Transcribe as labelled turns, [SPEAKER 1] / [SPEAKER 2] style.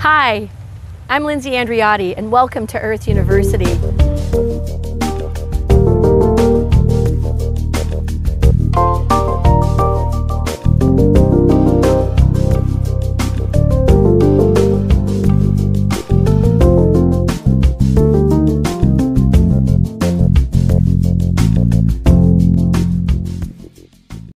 [SPEAKER 1] Hi, I'm Lindsay Andriotti, and welcome to Earth University.